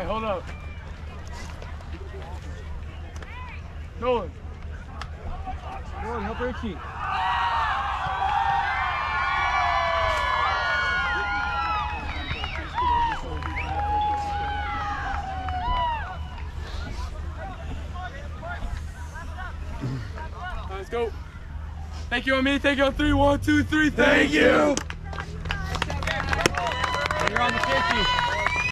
Hey, hold up. Nolan. Nolan, help Richie. Let's go. Thank you on me. Thank you on three. One, two, three. Thank, you. You're on the 50.